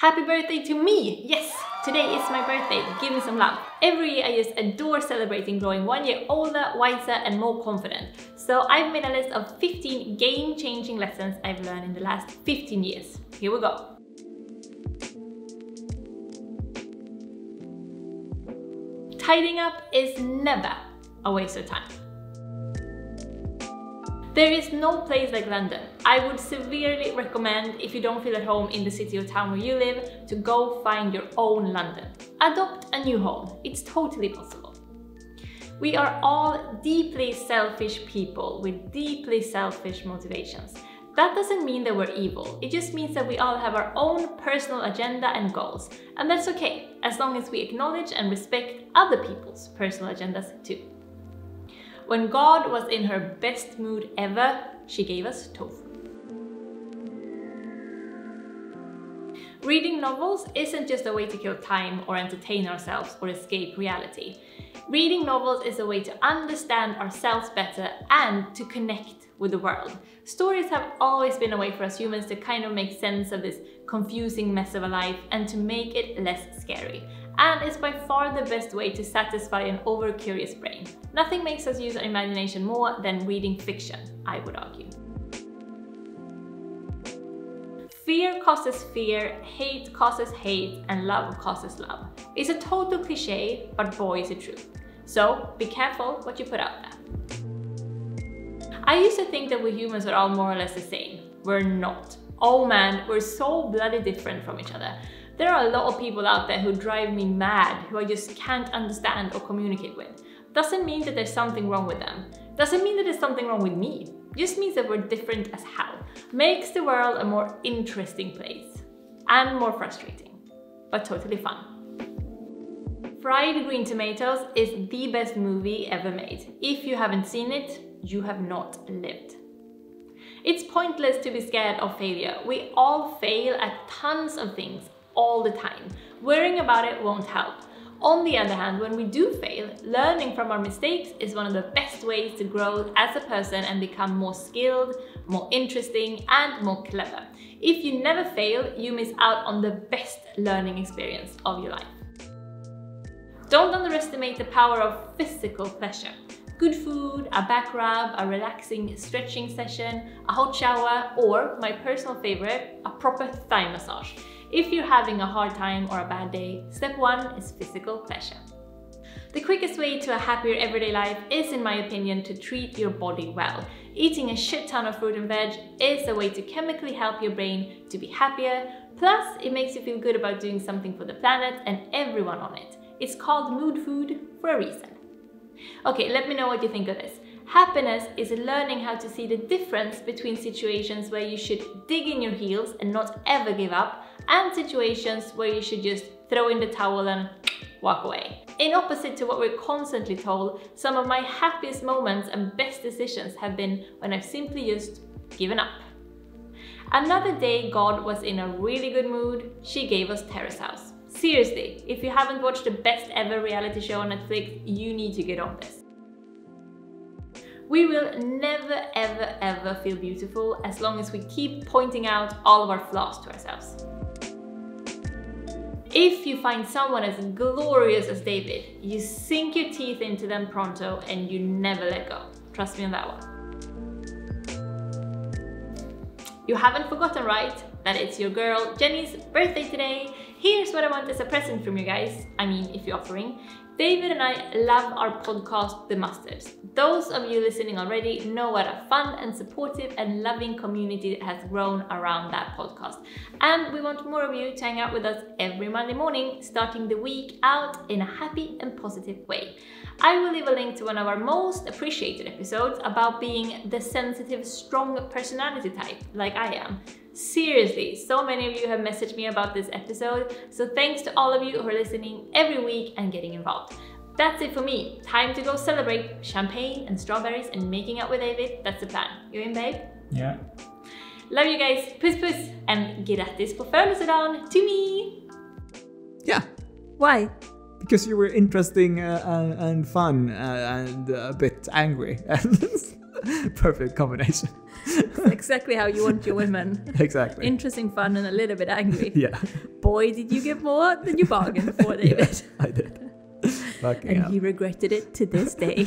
Happy birthday to me! Yes, today is my birthday. Give me some love. Every year I just adore celebrating growing one year older, wiser and more confident. So I've made a list of 15 game-changing lessons I've learned in the last 15 years. Here we go. Tidying up is never a waste of time. There is no place like London. I would severely recommend, if you don't feel at home in the city or town where you live, to go find your own London. Adopt a new home. It's totally possible. We are all deeply selfish people with deeply selfish motivations. That doesn't mean that we're evil, it just means that we all have our own personal agenda and goals. And that's okay, as long as we acknowledge and respect other people's personal agendas too. When God was in her best mood ever, she gave us tofu. Reading novels isn't just a way to kill time or entertain ourselves or escape reality. Reading novels is a way to understand ourselves better and to connect with the world. Stories have always been a way for us humans to kind of make sense of this confusing mess of a life and to make it less scary. And it's by far the best way to satisfy an over-curious brain. Nothing makes us use our imagination more than reading fiction, I would argue. Fear causes fear, hate causes hate, and love causes love. It's a total cliche, but boy is it true. So be careful what you put out there. I used to think that we humans are all more or less the same. We're not. Oh man, we're so bloody different from each other. There are a lot of people out there who drive me mad, who I just can't understand or communicate with. Doesn't mean that there's something wrong with them. Doesn't mean that there's something wrong with me. Just means that we're different as hell. Makes the world a more interesting place. And more frustrating. But totally fun. Fried Green Tomatoes is the best movie ever made. If you haven't seen it, you have not lived. It's pointless to be scared of failure. We all fail at tons of things all the time. Worrying about it won't help. On the other hand, when we do fail, learning from our mistakes is one of the best ways to grow as a person and become more skilled, more interesting, and more clever. If you never fail, you miss out on the best learning experience of your life. Don't underestimate the power of physical pleasure. Good food, a back rub, a relaxing stretching session, a hot shower, or my personal favorite, a proper thigh massage. If you're having a hard time or a bad day, step one is physical pleasure. The quickest way to a happier everyday life is, in my opinion, to treat your body well. Eating a shit ton of fruit and veg is a way to chemically help your brain to be happier, plus it makes you feel good about doing something for the planet and everyone on it. It's called mood food for a reason. Okay, let me know what you think of this. Happiness is learning how to see the difference between situations where you should dig in your heels and not ever give up and situations where you should just throw in the towel and walk away. In opposite to what we're constantly told, some of my happiest moments and best decisions have been when I've simply just given up. Another day God was in a really good mood, she gave us Terrace House. Seriously, if you haven't watched the best ever reality show on Netflix, you need to get on this. We will never ever ever feel beautiful as long as we keep pointing out all of our flaws to ourselves. If you find someone as glorious as David, you sink your teeth into them pronto and you never let go. Trust me on that one. You haven't forgotten, right? That it's your girl Jenny's birthday today. Here's what I want as a present from you guys. I mean, if you're offering. David and I love our podcast, The Mustards. Those of you listening already know what a fun and supportive and loving community has grown around that podcast. And we want more of you to hang out with us every Monday morning, starting the week out in a happy and positive way. I will leave a link to one of our most appreciated episodes about being the sensitive, strong personality type, like I am. Seriously, so many of you have messaged me about this episode, so thanks to all of you who are listening every week and getting involved. That's it for me. Time to go celebrate champagne and strawberries and making out with David. That's the plan. You in, babe? Yeah. Love you guys. Puss puss. And get grattis på födelsedagen to me! Yeah. Why? Because you were interesting uh, and, and fun uh, and a bit angry. Perfect combination. Exactly how you want your women. exactly. Interesting, fun, and a little bit angry. yeah. Boy did you get more than you bargained for, David. I did. Fucking and hell. he regretted it to this day.